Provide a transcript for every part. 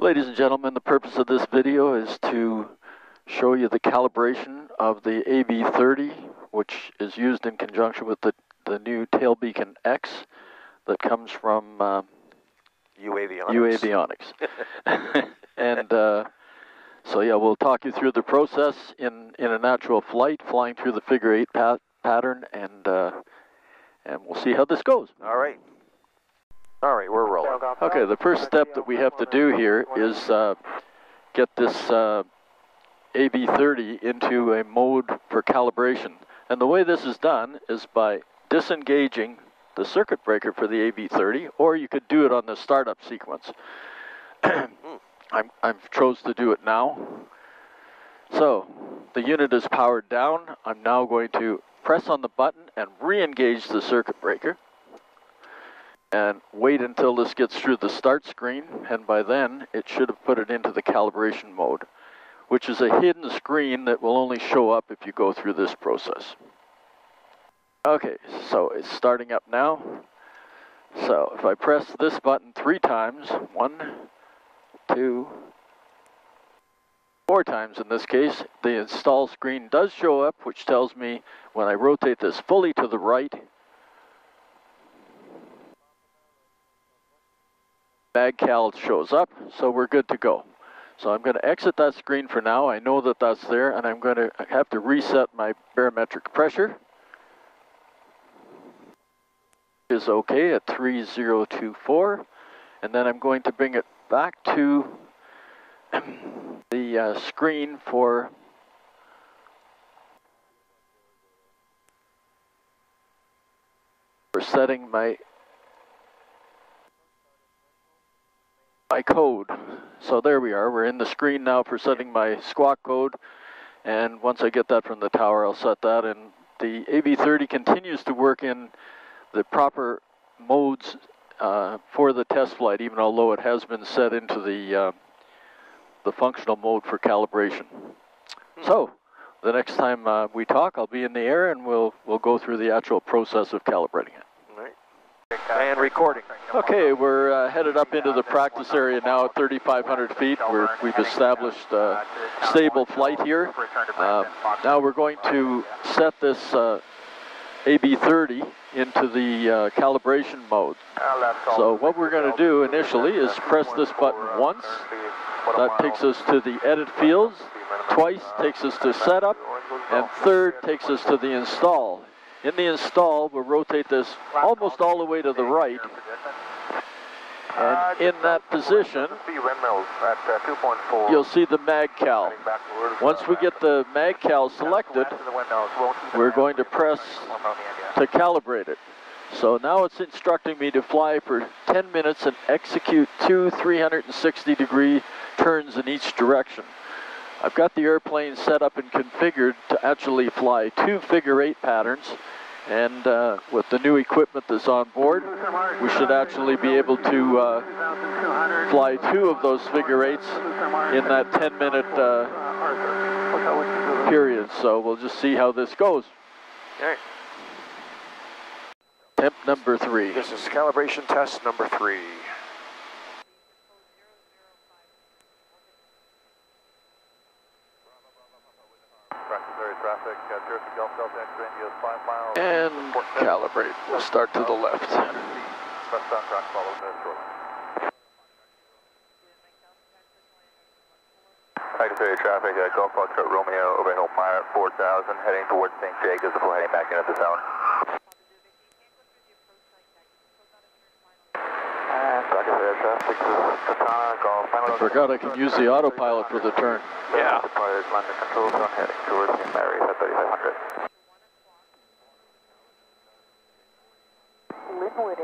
Ladies and gentlemen, the purpose of this video is to show you the calibration of the AV30, which is used in conjunction with the, the new tail beacon X that comes from uh, UAV uAvionix. and uh, so yeah, we'll talk you through the process in, in a natural flight, flying through the figure eight pat pattern, and uh, and we'll see how this goes. All right. All right, we're rolling. Okay, the first step that we have to do here is uh, get this uh, AV30 into a mode for calibration. And the way this is done is by disengaging the circuit breaker for the AV30, or you could do it on the startup sequence. I'm, I've chose to do it now. So, the unit is powered down. I'm now going to press on the button and re-engage the circuit breaker and wait until this gets through the start screen, and by then it should have put it into the calibration mode, which is a hidden screen that will only show up if you go through this process. Okay, so it's starting up now. So if I press this button three times, one, two, four times in this case, the install screen does show up, which tells me when I rotate this fully to the right, MagCal shows up, so we're good to go. So I'm going to exit that screen for now. I know that that's there, and I'm going to have to reset my barometric pressure. Is okay at 3024, and then I'm going to bring it back to the uh, screen for for setting my my code. So there we are. We're in the screen now for setting my squawk code. And once I get that from the tower, I'll set that. And the AV30 continues to work in the proper modes uh, for the test flight, even although it has been set into the, uh, the functional mode for calibration. Hmm. So the next time uh, we talk, I'll be in the air and we'll, we'll go through the actual process of calibrating it. And recording. Okay, we're uh, headed up into the practice area now at 3,500 feet. we have established uh, stable flight here. Uh, now we're going to set this uh, AV30 into the uh, calibration mode. So what we're going to do initially is press this button once. That takes us to the edit fields. Twice takes us to setup. And third takes us to the install. In the install, we'll rotate this almost all the way to the right. And in that position, you'll see the mag MagCal. Once we get the mag MagCal selected, we're going to press to calibrate it. So now it's instructing me to fly for 10 minutes and execute two 360 degree turns in each direction. I've got the airplane set up and configured to actually fly two figure eight patterns. And uh, with the new equipment that's on board, we should actually be able to uh, fly two of those figure eights in that 10 minute uh, period. So we'll just see how this goes. Okay. Temp number three. This is calibration test number three. Calibrate. We'll start to the left. Tiger traffic, uh, Golf Foxtrot Romeo over Hill Mire at 4,000, heading towards St. Jacobs before heading back into the zone. I forgot I can use the autopilot for the turn. Yeah. London control zone heading towards St. At 3500. Linwood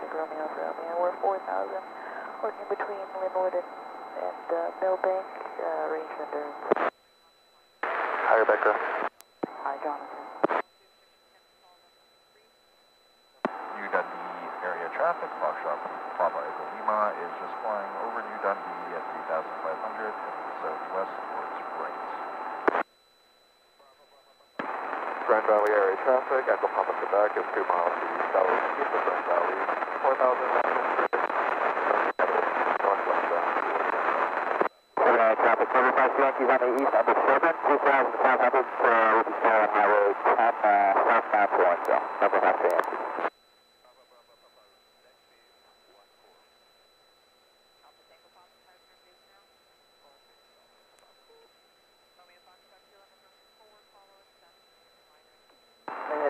area traffic, Romeo Romeo. We're 4,000, working between Linwood and, and uh, Millbank, uh, range endurance. Hi, Rebecca. Hi, Jonathan. New Dundee area traffic, Foxtrot Papa Echo Lima is just flying over New Dundee at 3,500 heading southwest towards Brights. Grand Valley area traffic, Echo Papa Quebec is 2 miles to the southeast of Grand Valley, 4,000 northwest bound Yankees on the east, number 7, 2,500, uh, will be staying on Highway 10, uh, southbound Lawrenceville. Number half to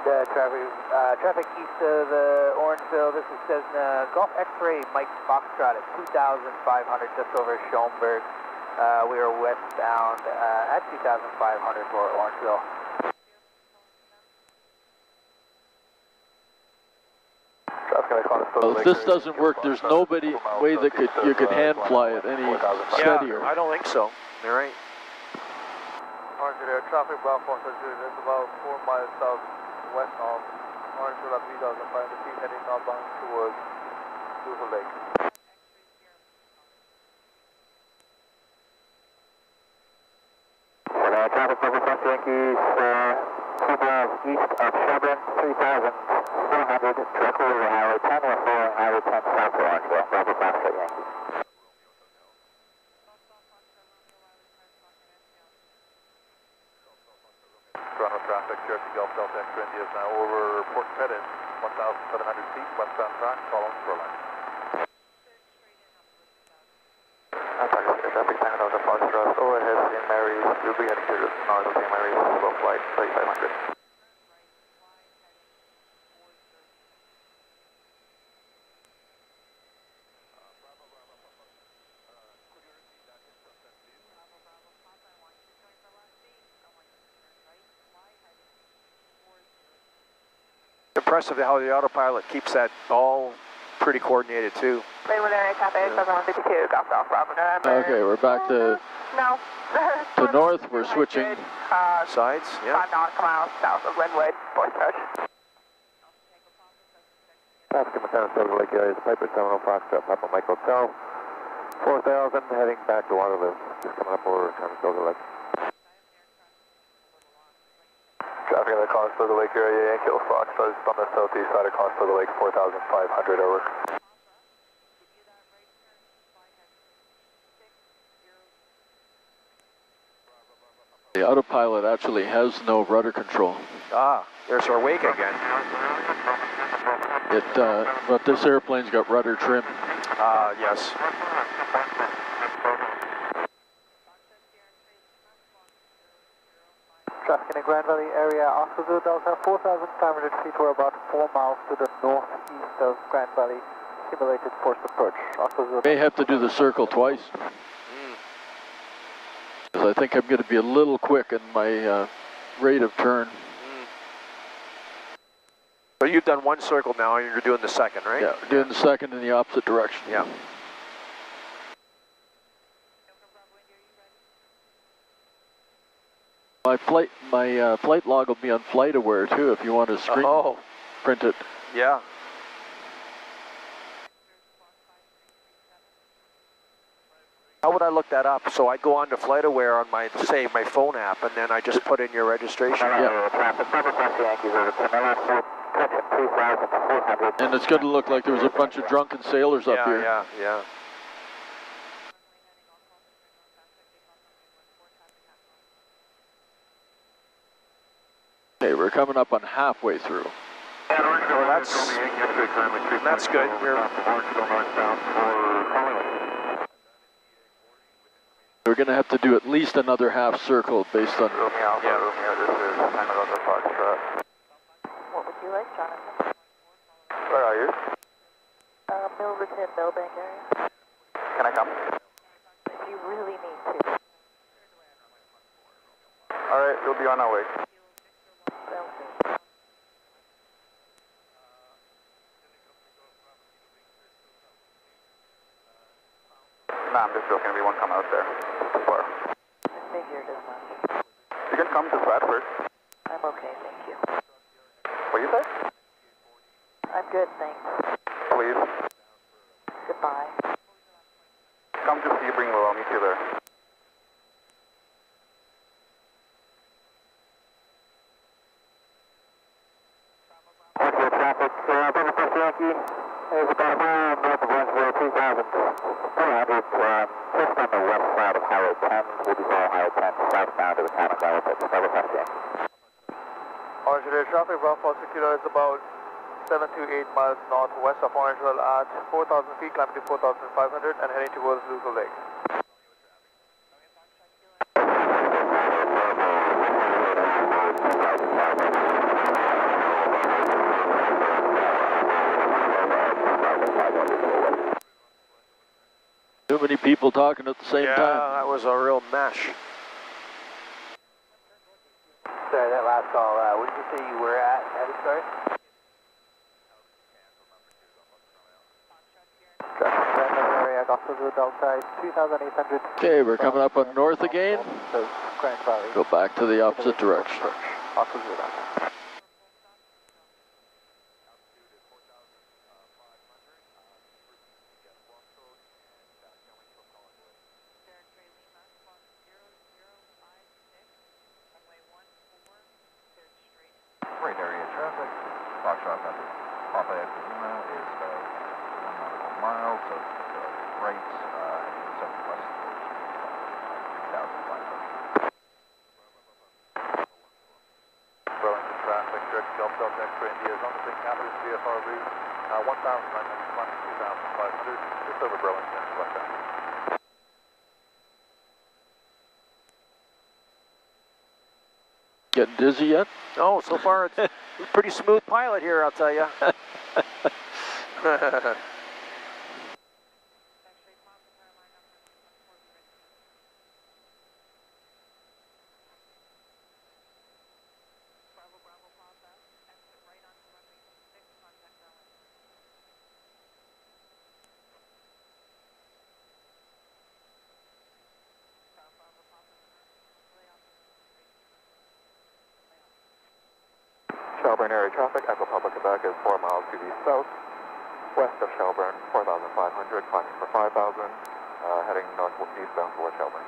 uh, traffic, uh, traffic east of uh, Orangeville. This is Cessna Golf X-ray Mike Foxtrot at 2,500, just over Schomberg. Uh, we are westbound uh, at 2,500 for Orangeville. Traffic gonna call us to the Well, if this doesn't work, there's nobody way that could you could uh, hand fly it any steadier. Yeah, I don't think so. You're right. Orangeville traffic bound for That's about 4 miles southwest of Orangeville at 3,500 feet heading northbound towards Silver Lake. 3,300, directly over Highway 10, we're following Highway 10 south to Orangeville, Bravo Foxtrot Yankee. Toronto traffic, Cherokee Golf Delta Extra India is now over Port Credit, 1,700 feet, westbound track, following shoreline. Traffic San Jose Foxtrot overhead St. Mary's, you'll be heading to north of St. Mary's, low flight 3500. Impressive how the autopilot keeps that all pretty coordinated too. Mainland area traffic, 7152, Golf Golf Bravo Okay, we're back to No. to north. We're switching. Uh, Sides, yeah. five nautical miles south of Linwood, Fourth Approach. Traffic in the Sarasota Lake area is Piper Seminole Foxtrot, Papa Mike Hotel, 4,000, heading back to Waterloo. Just coming up over Conestoga Lake. Traffic in the Conestoga Lake area, Yankee Foxtrot is on the southeast side of Conestoga Lake, 4,500 over. The autopilot actually has no rudder control. Ah, there's our wake again. It, uh, but this airplane's got rudder trim. Ah, yes. Traffic in the Grand Valley area, Oscar Zulu Delta, 4,500 feet. We're about 4 miles to the northeast of Grand Valley. Simulated forced approach. Oscar Zulu May have to do the circle twice. Mm. 'Cause I think I'm going to be a little quick in my uh, rate of turn. Mm. So you've done one circle now, and you're doing the second, right? Yeah, doing the second in the opposite direction. Yeah. My flight, my uh, flight log will be on FlightAware too. If you want to screen Oh, print it. yeah. How would I look that up? So I go on to FlightAware on my, say, my phone app, and then I just put in your registration. Yeah. Traffic, Papa Foxtrot Yankees over Camilla, touching 3,400. And it's going to look like there was a bunch of drunken sailors up yeah, here. yeah, yeah. Okay, we're coming up on halfway through. Well, that's that's good. We're We're going to have to do at least another half circle based on. Romeo Alpha, Yeah. Romeo, this is San Jose Foxtrot. What would you like, Jonathan? Where are you? Uh, Milverton, Millbank area. Can I come? If you really need to. All right, we'll be on our way. No, I'm just joking. We won't come out there. Too far. I figured as much. You can come to Stratford. I'm okay, thank you. What do you say? I'm good, thanks. Please. Goodbye. Come to Sebring, I'll meet you there. Okay, traffic, uh, Papa Foxtrot Yankee. Is about a mile north of Orangeville, 2,300, uh, just on the west side of Highway 10, which is all Highway 10, southbound to the town of Gallipet. Bravo Fox Yankee. Orange Area traffic, Bravo 4 Kilo is about 7 to 8 miles northwest of Orangeville at 4,000 feet, climbing to 4,500 and heading towards Lugo Lake. Too many people talking at the same yeah, time. that was a real mesh. Sorry, that last call, uh, what did you say you were at, Eddie, sorry? Traffic area, Gospel Delta, 2,800. Okay, we're coming up on north again. So, Grand Valley. Go back to the opposite direction. Gospel Delta. Right area traffic. Foxtrot Papa, Papa Echo Lima is uh, one nautical mile, so uh, right uh, heading southwest towards uh, 3,500. Burlington traffic, direct Golf Delta X-ray India is on the St. Catharines VFR route, uh, 1,920, 2,500, just over Burlington, westbound. Getting dizzy yet? No, so far it's pretty smooth pilot here, I'll tell you. Shelburne area traffic, Echo Papa Quebec is 4 miles to the south, west of Shelburne, 4,500, climbing for 5,000, uh, heading northeastbound towards Shelburne.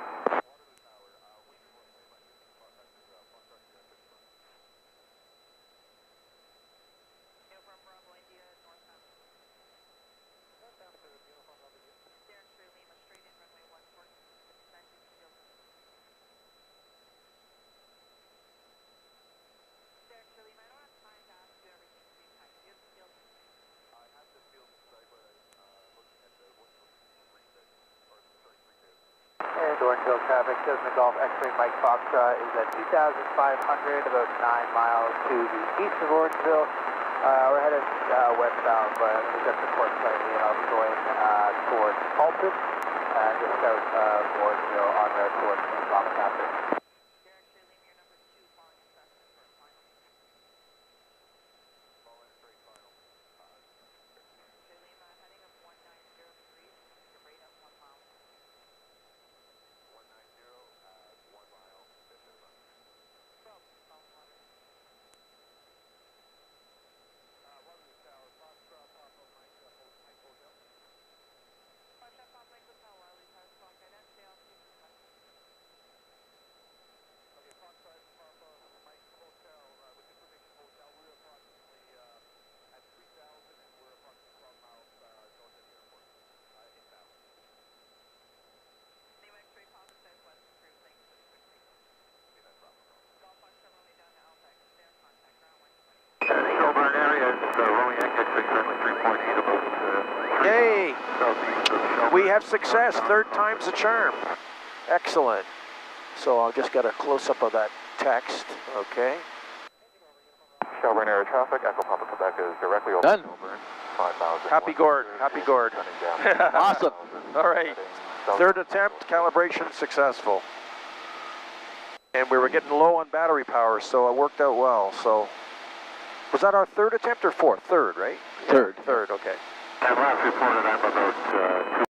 And Orangeville traffic, Cessna Golf X-ray Mike Foxtrot is at 2,500, about 9 miles to the east of Orangeville. Uh, we're headed uh, westbound, but just the course slightly, and I'll be going uh, towards Alton, and just south of Orangeville on route towards Lama Catherine. Shelburne area is uh, rolling X-ray currently 3.8 about uh, Yay! southeast of Shelburne. We have success. Third time's a charm. Excellent. So I'll just get a close-up of that text. Okay. Shelburne area traffic, Echo Papa Quebec is directly over Done. Shelburne, 5,000. Happy west Gord. Happy Gord. Awesome. All right. Third attempt, calibration successful. And we were getting low on battery power, so it worked out well. So, was that our third attempt or fourth? Third, right? Third. Third, okay. And last reported I'm about uh,